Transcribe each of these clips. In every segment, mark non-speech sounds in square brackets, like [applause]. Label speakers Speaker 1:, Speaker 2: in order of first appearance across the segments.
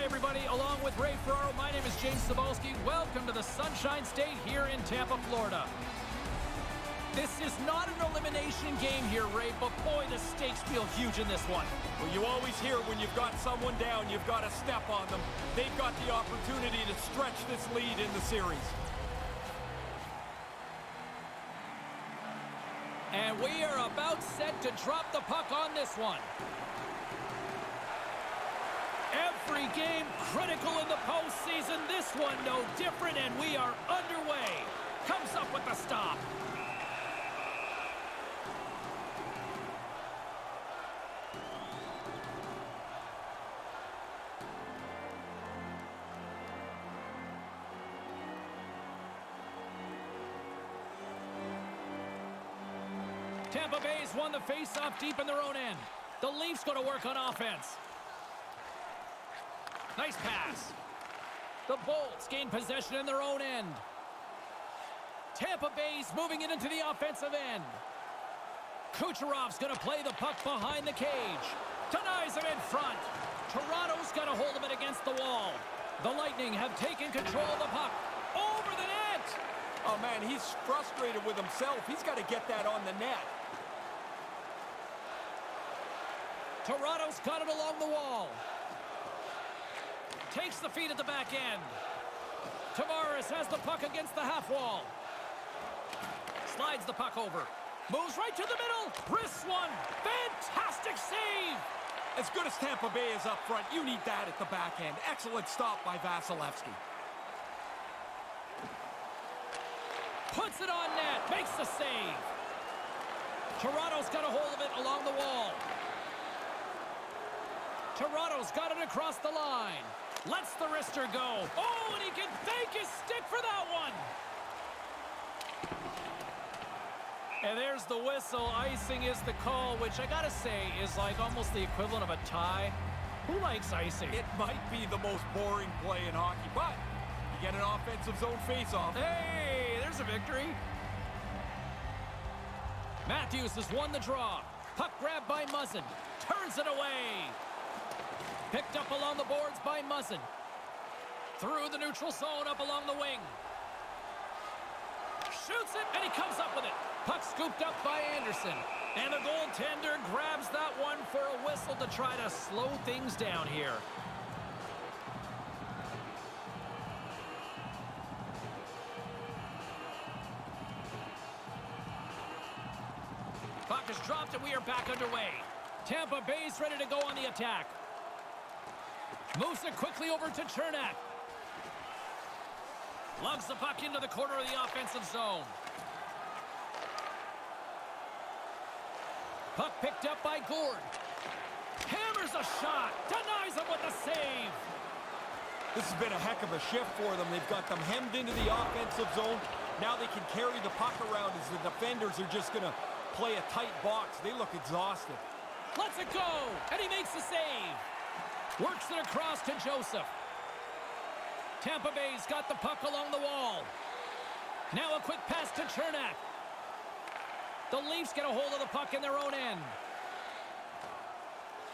Speaker 1: Hi, everybody. Along with Ray Ferraro, my name is James Cybulski. Welcome to the Sunshine State here in Tampa, Florida. This is not an elimination game here, Ray, but boy, the stakes feel huge in this one.
Speaker 2: Well, you always hear when you've got someone down, you've got to step on them. They've got the opportunity to stretch this lead in the series.
Speaker 1: And we are about set to drop the puck on this one. Every game critical in the postseason. This one no different, and we are underway. Comes up with the stop. Tampa Bay's won the face-off deep in their own end. The Leafs go to work on offense. Nice pass. The Bolts gain possession in their own end. Tampa Bay's moving it into the offensive end. Kucherov's going to play the puck behind the cage. Denies him in front. Toronto's got a hold of it against the wall. The Lightning have taken control of the puck. Over the net!
Speaker 2: Oh, man, he's frustrated with himself. He's got to get that on the net.
Speaker 1: Toronto's got it along the wall. Takes the feed at the back end. Tavares has the puck against the half wall. Slides the puck over. Moves right to the middle. Wrists one. Fantastic save.
Speaker 2: As good as Tampa Bay is up front, you need that at the back end. Excellent stop by Vasilevskiy.
Speaker 1: Puts it on net. Makes the save. Toronto's got a hold of it along the wall. Toronto's got it across the line. Lets the wrister go. Oh, and he can thank his stick for that one. And there's the whistle. Icing is the call, which I gotta say is like almost the equivalent of a tie. Who likes icing?
Speaker 2: It might be the most boring play in hockey, but you get an offensive zone faceoff.
Speaker 1: Hey, there's a victory. Matthews has won the draw. Puck grabbed by Muzzin. Turns it away. Picked up along the boards by Muzzin. Through the neutral zone, up along the wing. Shoots it, and he comes up with it. Puck scooped up by Andersen. And the goaltender grabs that one for a whistle to try to slow things down here. Puck is dropped, and we are back underway. Tampa Bay's ready to go on the attack. Moves it quickly over to Cernak. Lugs the puck into the corner of the offensive zone. Puck picked up by Gourde. Hammers a shot. Denies him with the save.
Speaker 2: This has been a heck of a shift for them. They've got them hemmed into the offensive zone. Now they can carry the puck around as the defenders are just going to play a tight box. They look exhausted.
Speaker 1: Let's it go. And he makes the save. Works it across to Joseph. Tampa Bay's got the puck along the wall. Now a quick pass to Cernak. The Leafs get a hold of the puck in their own end.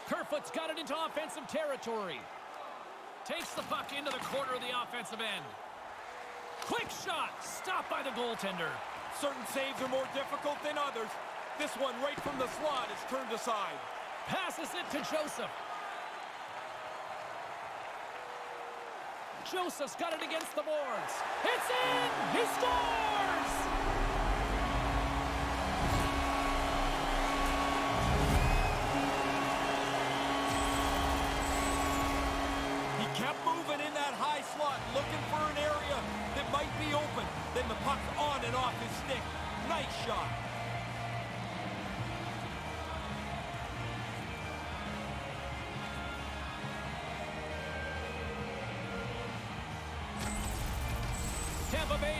Speaker 1: Kerfoot's got it into offensive territory. Takes the puck into the corner of the offensive end. Quick shot. Stopped by the goaltender.
Speaker 2: Certain saves are more difficult than others. This one right from the slot is turned aside.
Speaker 1: Passes it to Joseph. Joseph's got it against the boards. It's in! He scores!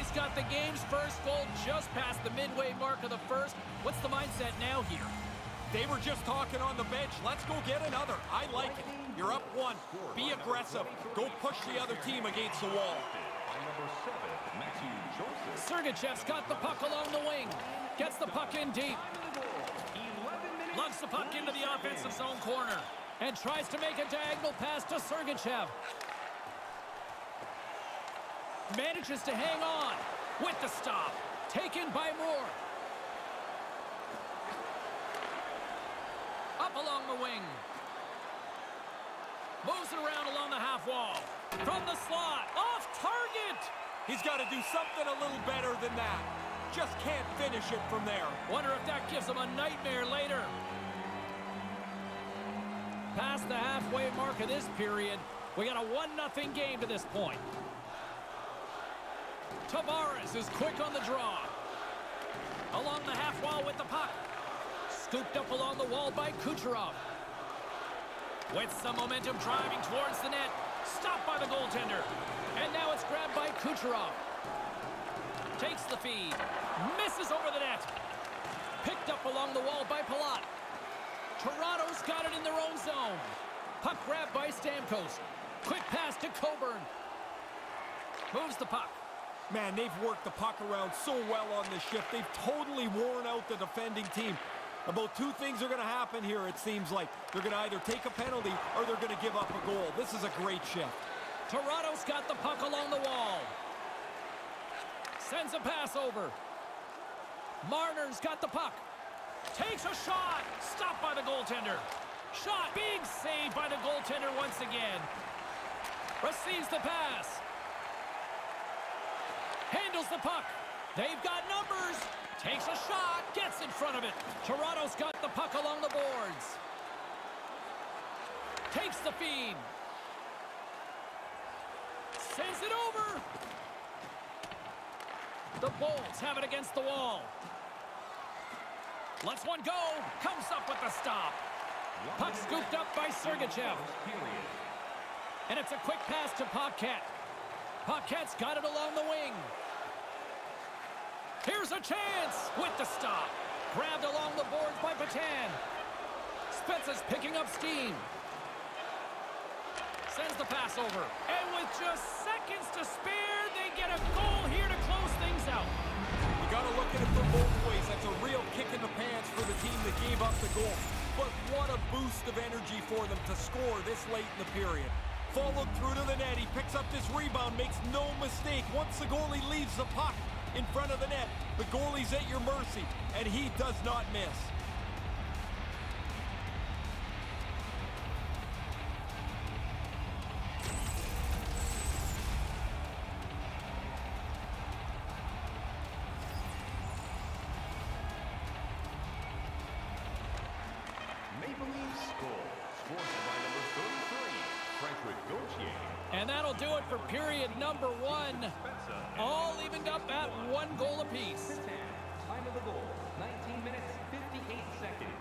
Speaker 1: Bay's got the game's first goal just past the midway mark of the first. What's the mindset now here?
Speaker 2: They were just talking on the bench. Let's go get another. I like it. You're up one. Be aggressive. Go push the other team against the wall.
Speaker 1: Sergachev's got the puck along the wing. Gets the puck in deep. Lugs the puck into the offensive zone corner. And tries to make a diagonal pass to Sergachev. Manages to hang on with the stop. Taken by Moore. Up along the wing. Moves it around along the half wall. From the slot. Off target.
Speaker 2: He's got to do something a little better than that. Just can't finish it from there.
Speaker 1: Wonder if that gives him a nightmare later. Past the halfway mark of this period, we got a 1-0 game to this point. Tavares is quick on the draw. Along the half wall with the puck. Scooped up along the wall by Kucherov. With some momentum driving towards the net. Stopped by the goaltender. And now it's grabbed by Kucherov. Takes the feed. Misses over the net. Picked up along the wall by Palat. Toronto's got it in their own zone. Puck grabbed by Stamkos. Quick pass to Coburn. Moves the puck.
Speaker 2: Man, they've worked the puck around so well on this shift. They've totally worn out the defending team. About two things are going to happen here, it seems like. They're going to either take a penalty or they're going to give up a goal. This is a great shift.
Speaker 1: Toronto's got the puck along the wall. Sends a pass over. Marner's got the puck. Takes a shot. Stopped by the goaltender. Shot. Big save by the goaltender once again. Receives the pass. Handles the puck. They've got numbers. Takes a shot. Gets in front of it. Toronto's got the puck along the boards. Takes the feed. Sends it over. The Bolts have it against the wall. Lets one go. Comes up with the stop. Puck scooped up by Sergachev. And it's a quick pass to Paquette. Paquette's got it along the wing. Here's a chance with the stop. Grabbed along the boards by Patan. Spence is picking up steam. Sends the pass over. And with just seconds to spare, they get a goal here to close things out.
Speaker 2: You got to look at it from both ways. That's a real kick in the pants for the team that gave up the goal. But what a boost of energy for them to score this late in the period. Followed through to the net. He picks up this rebound, makes no mistake. Once the goalie leaves the puck, in front of the net. The goalie's at your mercy, and he does not miss.
Speaker 1: Period number one. All evened up at one goal apiece.
Speaker 3: Time of the goal, 19 minutes, 58 seconds.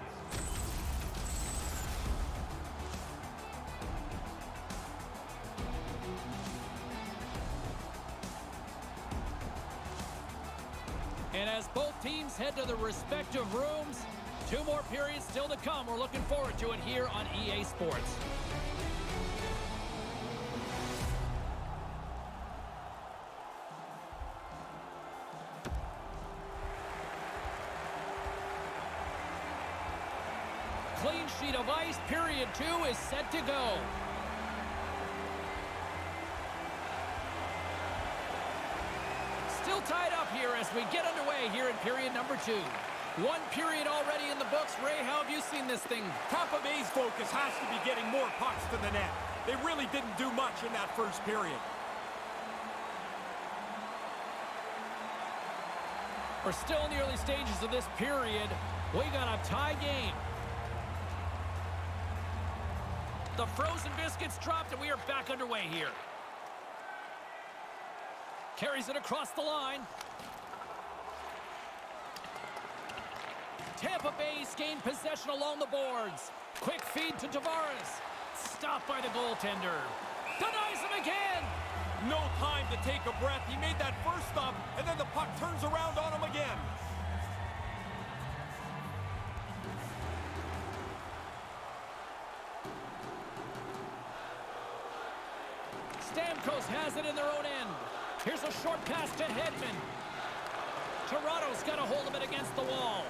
Speaker 1: And as both teams head to their respective rooms, two more periods still to come. We're looking forward to it here on EA Sports. Two is set to go. Still tied up here as we get underway here in period number two. One period already in the books. Ray, how have you seen this thing?
Speaker 2: Top Tampa Bay's focus has to be getting more pucks to the net. They really didn't do much in that first period.
Speaker 1: We're still in the early stages of this period. We got a tie game. The frozen biscuits dropped, and we are back underway here. Carries it across the line. Tampa Bay's gained possession along the boards. Quick feed to Tavares. Stopped by the goaltender. Denies him again.
Speaker 2: No time to take a breath. He made that first stop, and then the puck turns around on him again.
Speaker 1: It in their own end. Here's a short pass to Hedman. Toronto's got a hold of it against the wall.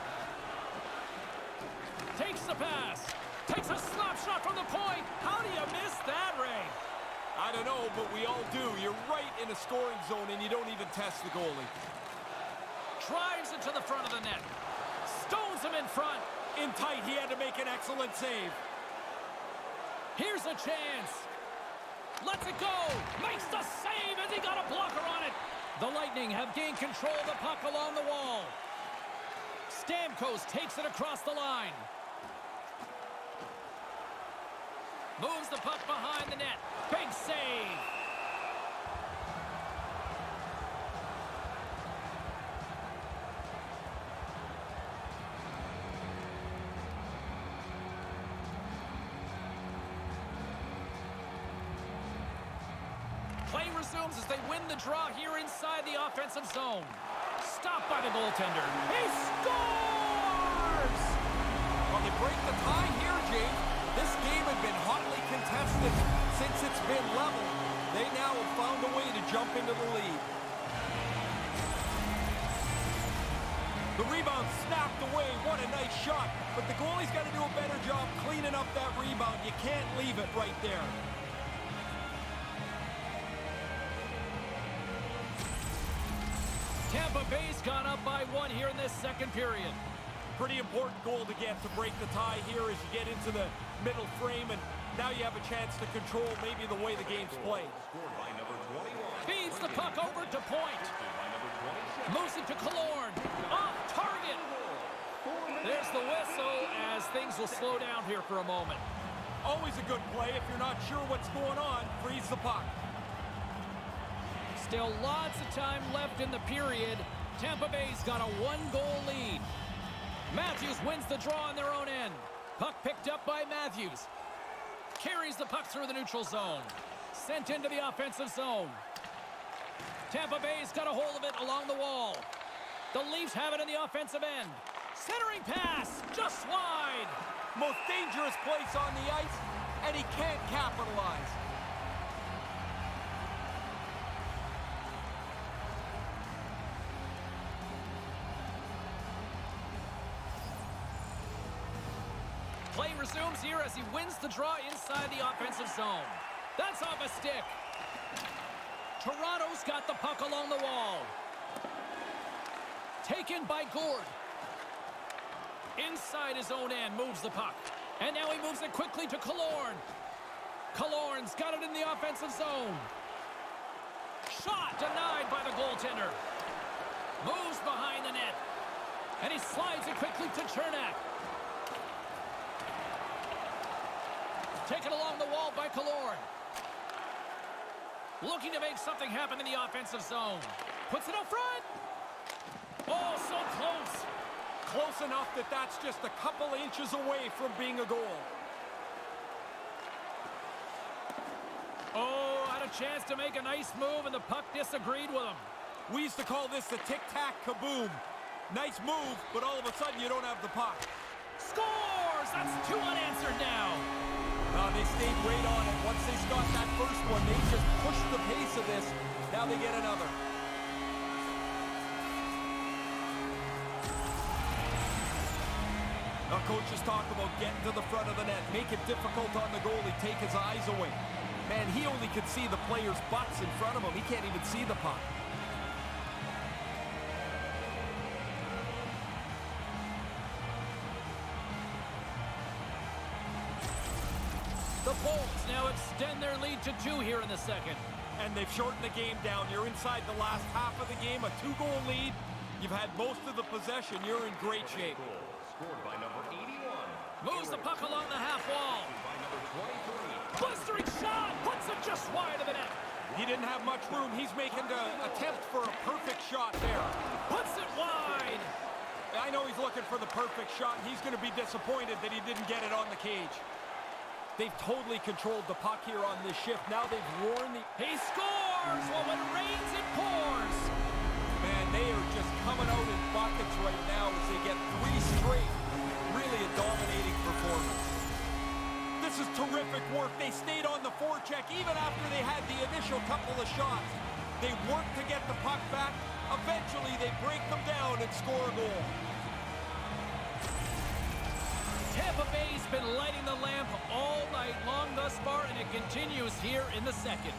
Speaker 1: Takes the pass. Takes a slap shot from the point. How do you miss that, Ray?
Speaker 2: I don't know, but we all do. You're right in a scoring zone, and you don't even test the goalie.
Speaker 1: Drives into the front of the net. Stones him in front.
Speaker 2: In tight, he had to make an excellent save.
Speaker 1: Here's a chance. Lets it go. Makes the save as he got a blocker on it. The Lightning have gained control of the puck along the wall. Stamkos takes it across the line. Moves the puck behind the net. Big save. Play as they win the draw here inside the offensive zone. Stopped by the goaltender. He scores!
Speaker 2: Well, they break the tie
Speaker 1: Tampa Bay's gone up by one here in this second period.
Speaker 2: Pretty important goal to get to break the tie here as you get into the middle frame, and now you have a chance to control maybe the way the game's played.
Speaker 4: Scored by number 21.
Speaker 1: Feeds the puck over to point.
Speaker 4: By number 26.
Speaker 1: Moves it to Killorn. Off target. There's the whistle as things will slow down here for a moment.
Speaker 2: Always a good play if you're not sure what's going on. Freeze the puck.
Speaker 1: Still lots of time left in the period. Tampa Bay's got a one-goal lead. Matthews wins the draw on their own end. Puck picked up by Matthews. Carries the puck through the neutral zone. Sent into the offensive zone. Tampa Bay's got a hold of it along the wall. The Leafs have it in the offensive end. Centering pass, just wide.
Speaker 2: Most dangerous place on the ice, and he can't capitalize.
Speaker 1: Here as he wins the draw inside the offensive zone. That's off a stick. Toronto's got the puck along the wall. Taken by Gourde. Inside his own end, moves the puck. And now he moves it quickly to Killorn. Killorn's got it in the offensive zone. Shot denied by the goaltender. Moves behind the net. And he slides it quickly to Cernak. Taken along the wall by Killorn. Looking to make something happen in the offensive zone. Puts it up front. Oh, so close.
Speaker 2: Close enough that that's just a couple inches away from being a goal.
Speaker 1: Oh, had a chance to make a nice move, and the puck disagreed with him.
Speaker 2: We used to call this the tic-tac kaboom. Nice move, but all of a sudden you don't have the puck.
Speaker 1: Scores! That's two unanswered now.
Speaker 2: Uh, they stayed right on it. Once they got that first one, they just pushed the pace of this. Now they get another. Now coaches talk about getting to the front of the net, make it difficult on the goalie, take his eyes away. Man, he only can see the players' butts in front of him. He can't even see the puck.
Speaker 1: Now extend their lead to two here in the second.
Speaker 2: And they've shortened the game down. You're inside the last half of the game, a two-goal lead. You've had most of the possession. You're in great shape.
Speaker 4: Goal. Scored by number 81.
Speaker 1: Moves the puck along the half wall.
Speaker 4: By number 23.
Speaker 1: Blistering shot! Puts it just wide of the net.
Speaker 2: He didn't have much room. He's making an attempt for a perfect shot there.
Speaker 1: Puts it wide.
Speaker 2: I know he's looking for the perfect shot. He's going to be disappointed that he didn't get it on the cage. They've totally controlled the puck here on this shift. Now they've worn the...
Speaker 1: He scores! Well, when it rains, it pours.
Speaker 2: Man, they are just coming out in buckets right now as they get three straight. Really a dominating performance. This is terrific work. They stayed on the forecheck even after they had the initial couple of shots. They worked to get the puck back. Eventually, they break them down and score a goal.
Speaker 1: Tampa Bay's been lighting the lamp all night long thus far, and it continues here in the second.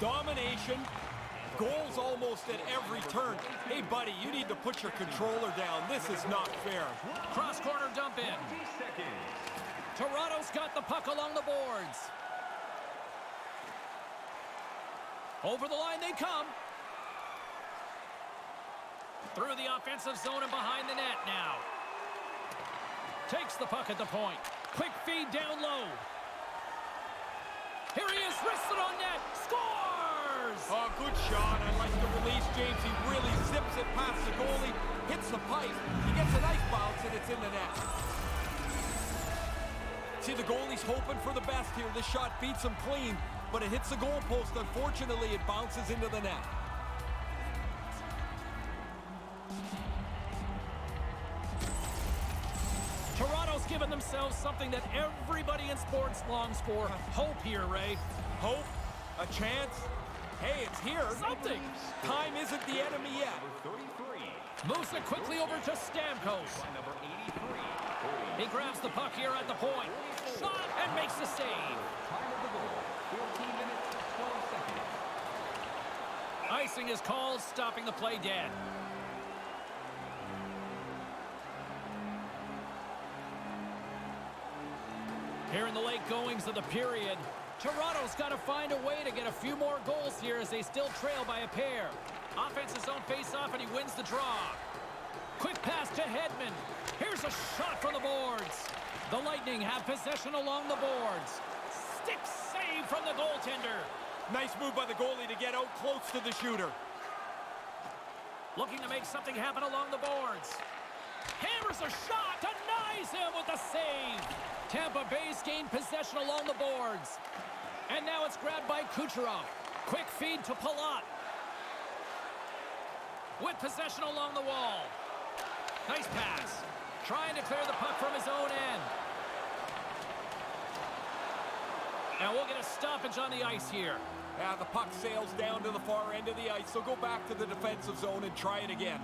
Speaker 2: Domination. Goals almost at every turn. Hey, buddy, you need to put your controller down. This is not fair.
Speaker 1: Cross corner dump in. Toronto's got the puck along the boards. Over the line they come. Through the offensive zone and behind the net now. Takes the puck at the point. Quick feed down low. Here he is, wristed on net. Scores!
Speaker 2: Oh, good shot. I like the release, James. He really zips it past the goalie, hits the pipe. He gets a nice bounce, and it's in the net. See, the goalie's hoping for the best here. This shot beats him clean, but it hits the goalpost. Unfortunately, it bounces into the net.
Speaker 1: Themselves something that everybody in sports longs for. Hope here, Ray.
Speaker 2: Hope, a chance. Hey, it's here.
Speaker 1: Something.
Speaker 2: Time isn't the enemy yet.
Speaker 4: Number 33,
Speaker 1: Moves it quickly over to Stamkos.
Speaker 4: 83,
Speaker 1: He grabs the puck here at the point. Shot and makes the save.
Speaker 3: Time of the goal, 14 minutes, 12 seconds.
Speaker 1: Icing is called, stopping the play dead. Here in the late goings of the period, Toronto's got to find a way to get a few more goals here as they still trail by a pair. Offense is on face-off and he wins the draw. Quick pass to Hedman. Here's a shot from the boards. The Lightning have possession along the boards. Stick save from the goaltender.
Speaker 2: Nice move by the goalie to get out close to the shooter.
Speaker 1: Looking to make something happen along the boards. Hammers a shot, denies him with a save. Tampa Bay's gained possession along the boards. And now it's grabbed by Kucherov. Quick feed to Palat. With possession along the wall. Nice pass. Trying to clear the puck from his own end. Now we'll get a stoppage on the ice here.
Speaker 2: Yeah, the puck sails down to the far end of the ice, so go back to the defensive zone and try it again.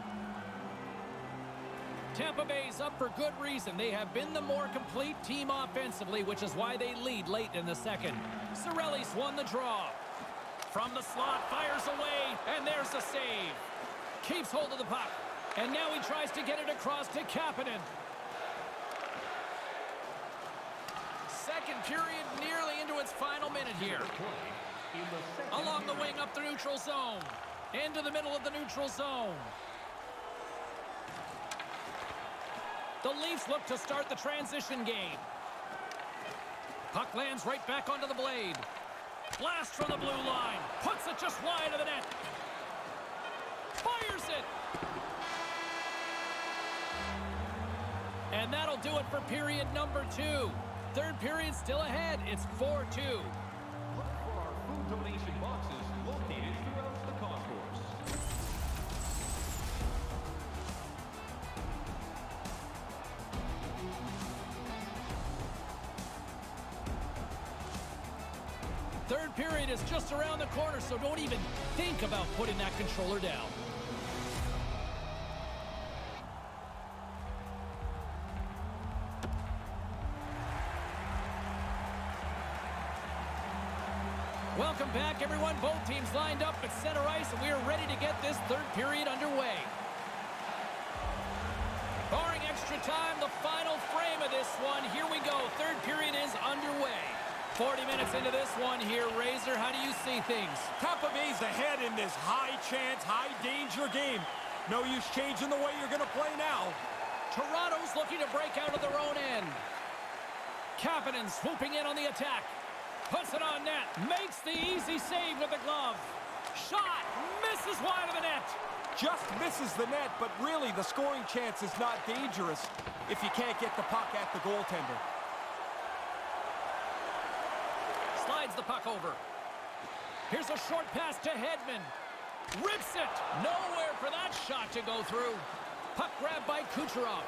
Speaker 1: Tampa Bay's up for good reason. They have been the more complete team offensively, which is why they lead late in the second. Cirelli's won the draw. From the slot, fires away, and there's the save. Keeps hold of the puck. And now he tries to get it across to Kapanen. Second period nearly into its final minute here. Along the wing up the neutral zone. Into the middle of the neutral zone. The Leafs look to start the transition game. Puck lands right back onto the blade. Blast from the blue line. Puts it just wide of the net. Fires it. And that'll do it for period number two. Third period still ahead. It's 4-2.
Speaker 3: Look for our food donation boxes located throughout the concourse.
Speaker 1: Third period is just around the corner, so don't even think about putting that controller down. Welcome back, everyone. Both teams lined up at center ice, and we are ready to get this third period underway. Barring extra time, the final frame of this one. Here we go. Third period is underway. 40 minutes into this one here, Razor. How do you see things?
Speaker 2: Tampa Bay's ahead in this high-chance, high-danger game. No use changing the way you're going to play now.
Speaker 1: Toronto's looking to break out of their own end. Kapanen swooping in on the attack. Puts it on net. Makes the easy save with the glove. Shot. Misses wide of the net.
Speaker 2: Just misses the net, but really the scoring chance is not dangerous if you can't get the puck at the goaltender.
Speaker 1: Slides the puck over. Here's a short pass to Hedman. Rips it. Nowhere for that shot to go through. Puck grabbed by Kucherov.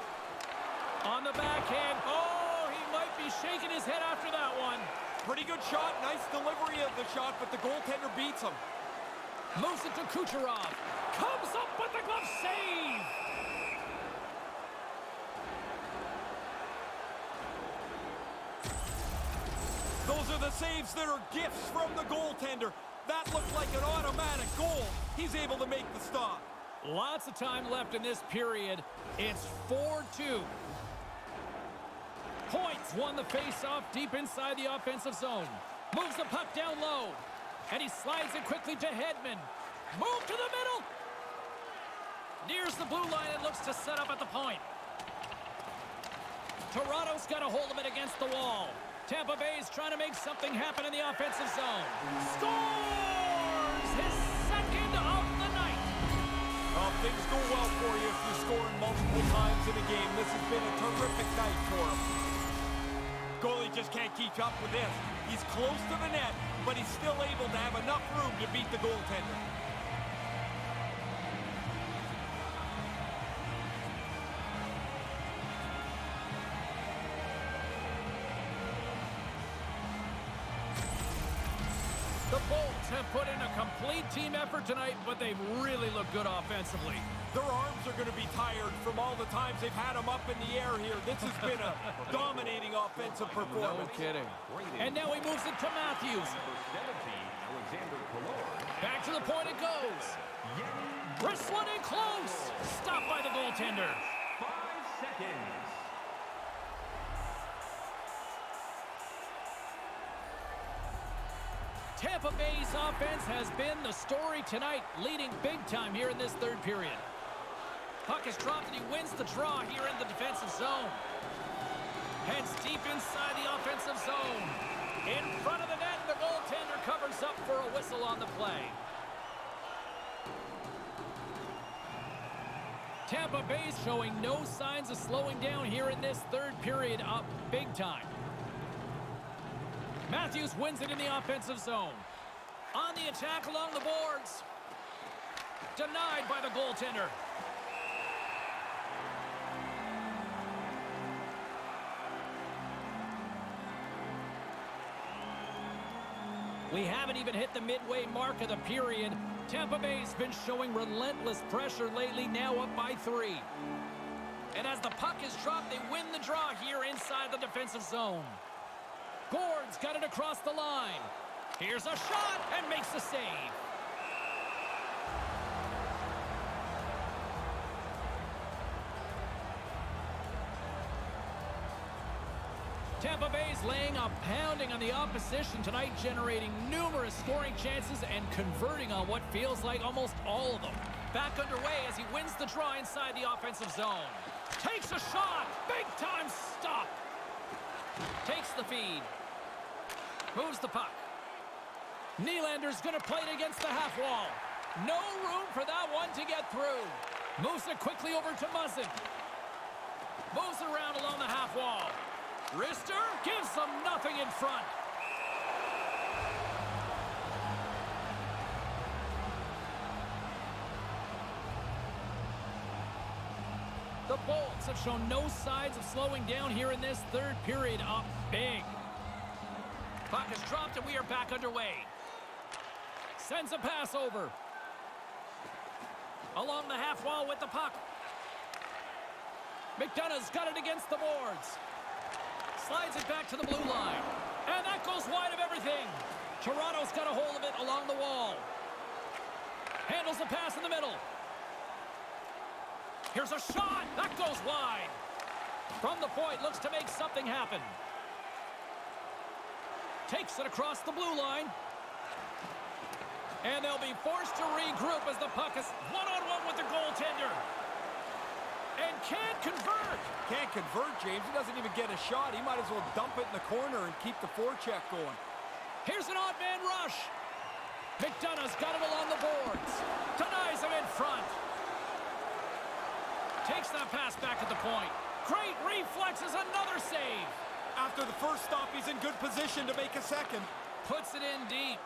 Speaker 1: On the backhand. Oh, he might be shaking his head after that one.
Speaker 2: Pretty good shot, nice delivery of the shot, but the goaltender beats him.
Speaker 1: Moves it to Kucherov. Comes up with the glove save.
Speaker 2: Are the saves that are gifts from the goaltender. That looked like an automatic goal. He's able to make the stop.
Speaker 1: Lots of time left in this period. It's 4-2. Points won the face-off deep inside the offensive zone. Moves the puck down low. And he slides it quickly to Hedman. Move to the middle. Nears the blue line and looks to set up at the point. Toronto's got a hold of it against the wall. Tampa Bay is trying to make something happen in the offensive zone. Scores! His second of the night.
Speaker 2: Oh, things go well for you if you're scoring multiple times in a game. This has been a terrific night for him. Goalie just can't keep up with this. He's close to the net, but he's still able to have enough room to beat the goaltender.
Speaker 1: The Bolts have put in a complete team effort tonight, but they've really looked good offensively.
Speaker 2: Their arms are going to be tired from all the times they've had them up in the air here. This has been a [laughs] dominating offensive performance.
Speaker 1: No kidding. And now he moves it to Matthews.
Speaker 4: Alexander Killorn.
Speaker 1: Back to the point it goes. Bristling in close. Stopped by the goaltender.
Speaker 4: Five seconds.
Speaker 1: Tampa Bay's offense has been the story tonight, leading big time here in this third period. Puck is dropped and he wins the draw here in the defensive zone. Heads deep inside the offensive zone. In front of the net, the goaltender covers up for a whistle on the play. Tampa Bay's showing no signs of slowing down here in this third period up big time. Matthews wins it in the offensive zone. On the attack along the boards. Denied by the goaltender. We haven't even hit the midway mark of the period. Tampa Bay's been showing relentless pressure lately, now up by three. And as the puck is dropped, they win the draw here inside the defensive zone. Gourde's got it across the line. Here's a shot and makes the save. Tampa Bay's laying a pounding on the opposition tonight, generating numerous scoring chances and converting on what feels like almost all of them. Back underway as he wins the draw inside the offensive zone. Takes a shot. Big time stop. Takes the feed. Moves the puck. Nylander's going to play it against the half wall. No room for that one to get through. Moves it quickly over to Muzzin. Moves around along the half wall. Rister gives them nothing in front. The Bolts have shown no signs of slowing down here in this third period up big. Puck is dropped and we are back underway. Sends a pass over. Along the half wall with the puck. McDonagh's got it against the boards. Slides it back to the blue line. And that goes wide of everything. Toronto's got a hold of it along the wall. Handles the pass in the middle. Here's a shot. That goes wide. From the point, looks to make something happen. Takes it across the blue line. And they'll be forced to regroup as the puck is one-on-one -on -one with the goaltender. And can't convert.
Speaker 2: Can't convert, James. He doesn't even get a shot. He might as well dump it in the corner and keep the forecheck going.
Speaker 1: Here's an odd man rush. McDonagh's got it along the boards. Denies him in front. Takes that pass back at the point. Great reflexes, another save.
Speaker 2: After the first stop, he's in good position to make a second.
Speaker 1: Puts it in deep.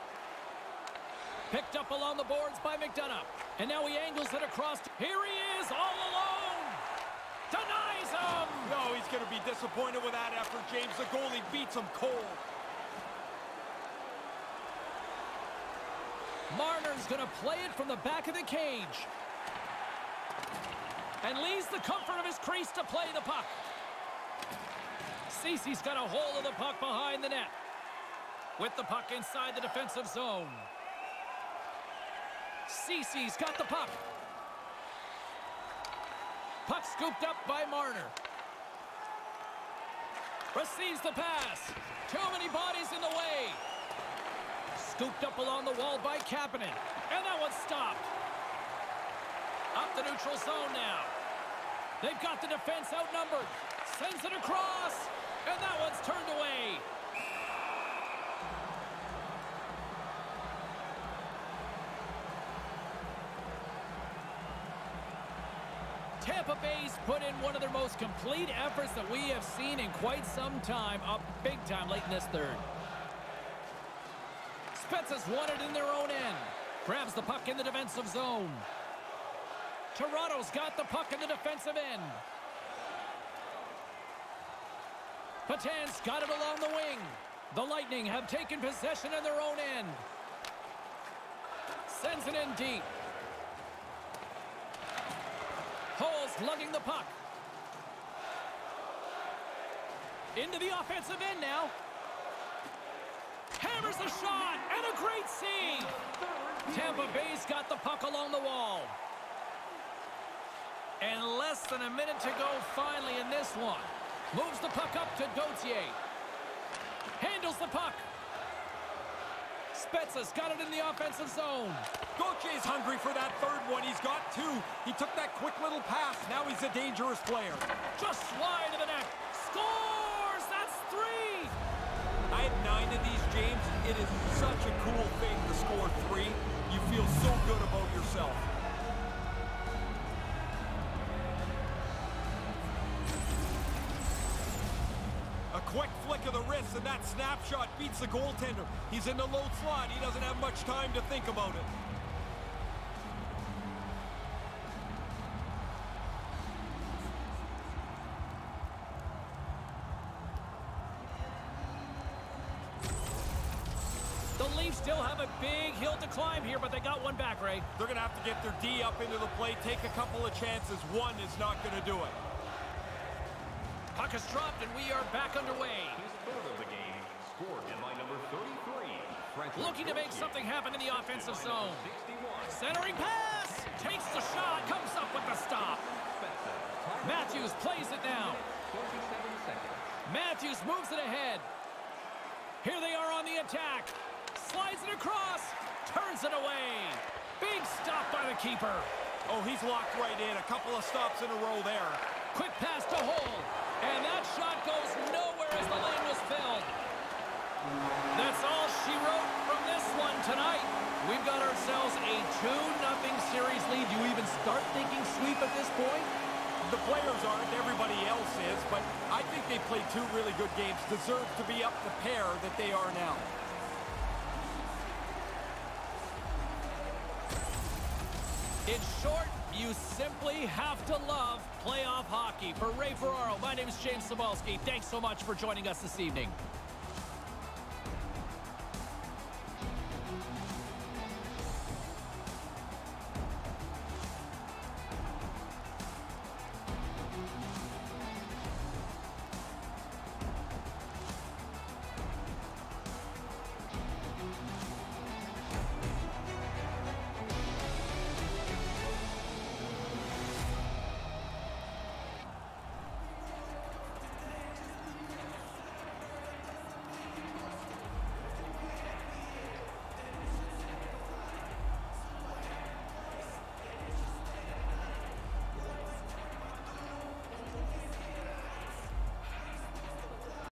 Speaker 1: Picked up along the boards by McDonagh. And now he angles it across. Here he is, all alone. Denies him.
Speaker 2: No, he's going to be disappointed with that effort, James. The goalie beats him cold.
Speaker 1: Marner's going to play it from the back of the cage. And leaves the comfort of his crease to play the puck. Ceci's got a hold of the puck behind the net. With the puck inside the defensive zone. Ceci's got the puck. Puck scooped up by Marner. Receives the pass. Too many bodies in the way. Scooped up along the wall by Kapanen. And that one's stopped. Up the neutral zone now. They've got the defense outnumbered. Sends it across. And that one's turned away. Tampa Bay's put in one of their most complete efforts that we have seen in quite some time, up big time late in this third. Spezza's won it in their own end. Grabs the puck in the defensive zone. Toronto's got the puck in the defensive end. Patan's got it along the wing. The Lightning have taken possession in their own end. Sends it in deep. Holl's lugging the puck. Into the offensive end now. Hammers the shot, and a great save. Tampa Bay's got the puck along the wall. And less than a minute to go finally in this one. Moves the puck up to Gauthier. Handles the puck. Spezza's got it in the offensive zone.
Speaker 2: Gauthier's hungry for that third one. He's got two. He took that quick little pass. Now he's a dangerous player.
Speaker 1: Just wide of the net. Scores! That's three!
Speaker 2: I had nine of these, James. It is such a cool thing to score three. You feel so good about yourself. Quick flick of the wrist, and that snapshot beats the goaltender. He's in the low slot. He doesn't have much time to think about it.
Speaker 1: The Leafs still have a big hill to climb here, but they got one back, Ray.
Speaker 2: They're going to have to get their D up into the play, take a couple of chances. One is not going to do it.
Speaker 1: Puck is dropped, and we are back underway.
Speaker 4: His third of the game, scored in by number 33, Frederik
Speaker 1: Looking to make something happen in the offensive zone. Centering pass! Takes the shot, comes up with the stop. Matthews plays it down. Matthews moves it ahead. Here they are on the attack. Slides it across. Turns it away. Big stop by the keeper.
Speaker 2: Oh, he's locked right in. A couple of stops in a row there.
Speaker 1: Quick pass to Holl. And that shot goes nowhere as the lane was filled. That's all she wrote from this one tonight. We've got ourselves a 2-0 series lead. Do you even start thinking sweep at this point?
Speaker 2: The players aren't, everybody else is, but I think they played two really good games. Deserve to be up the pair that they are now.
Speaker 1: In short, you simply have to love playoff hockey. For Ray Ferraro, my name is James Cybulski. Thanks so much for joining us this evening.